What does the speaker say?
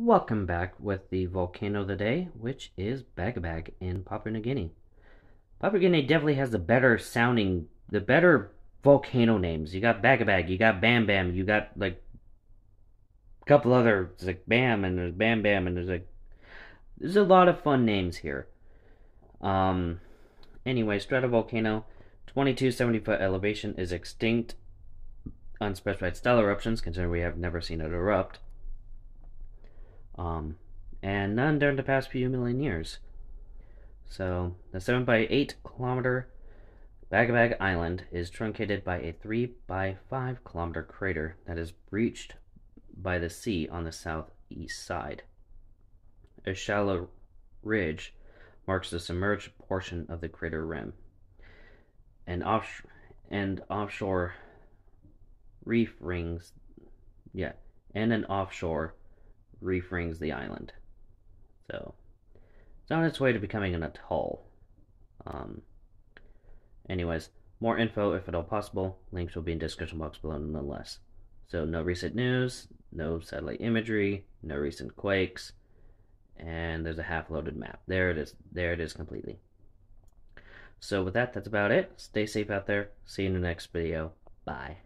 Welcome back with the volcano of the day, which is Bagabag in Papua New Guinea. Papua New Guinea definitely has the better sounding, the better volcano names. You got Bagabag, you got Bam Bam, you got like a couple other, like Bam and there's Bam Bam and there's like, there's a lot of fun names here. Um, anyway, stratovolcano, 2270 foot elevation is extinct unspecified stellar eruptions, considering we have never seen it erupt um, and none during the past few million years. So, the 7 by 8 kilometer Bagabag Island is truncated by a 3 by 5 kilometer crater that is breached by the sea on the southeast side. A shallow ridge marks the submerged portion of the crater rim. And, off- and offshore reef rings, yeah, and an offshore reef rings the island. So it's on its way to becoming an atoll. Um, anyways, more info if at all possible. Links will be in description box below nonetheless. So no recent news, no satellite imagery, no recent quakes, and there's a half-loaded map. There it is. There it is completely. So with that, that's about it. Stay safe out there. See you in the next video. Bye.